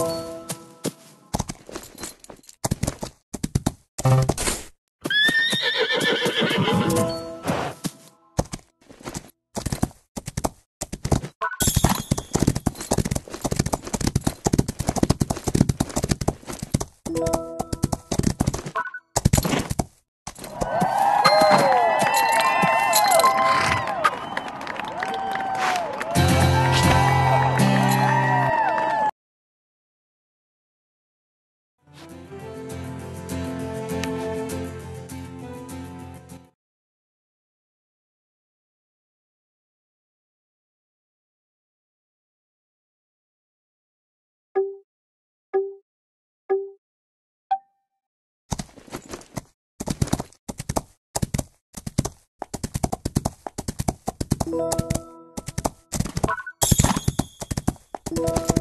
you. you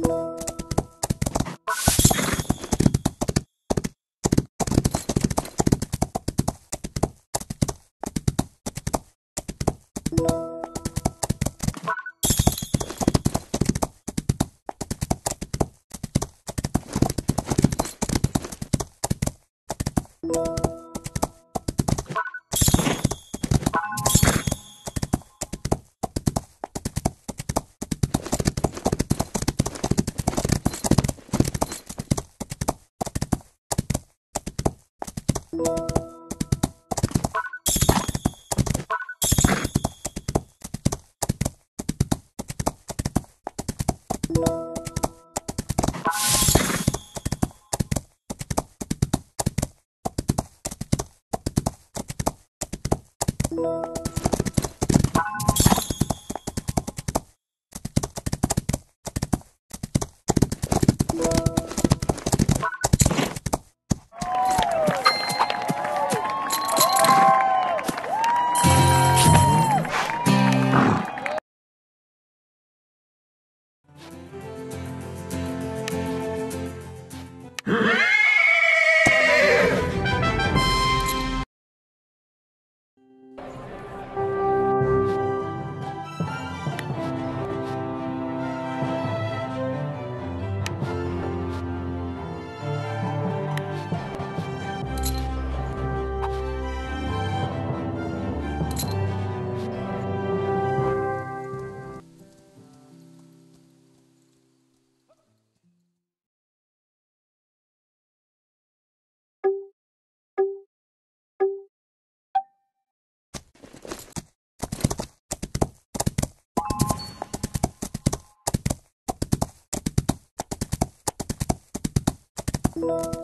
Bye. you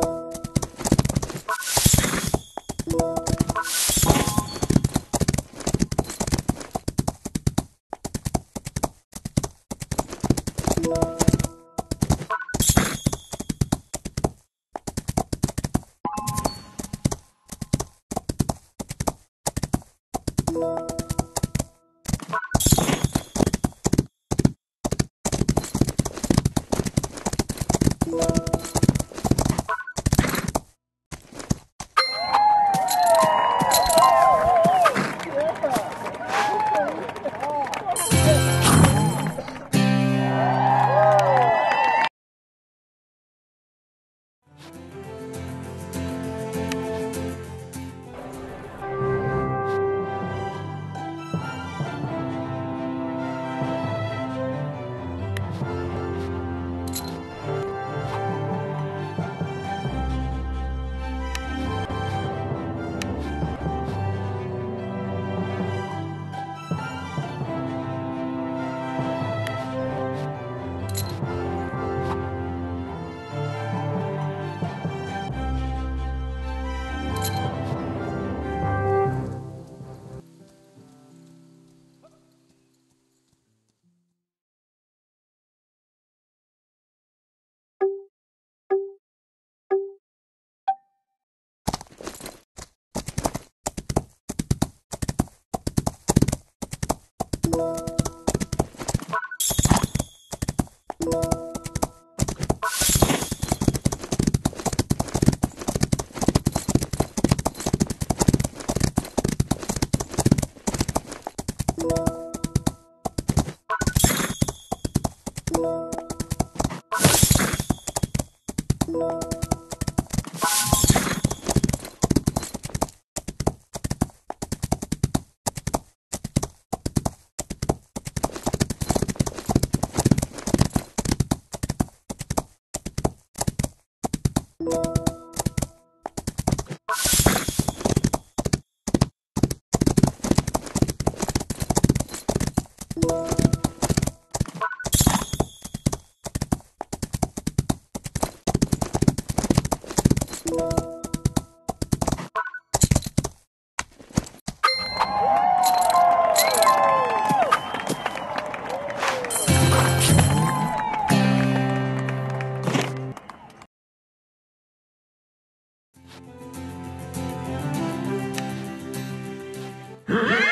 Hmm? Yeah!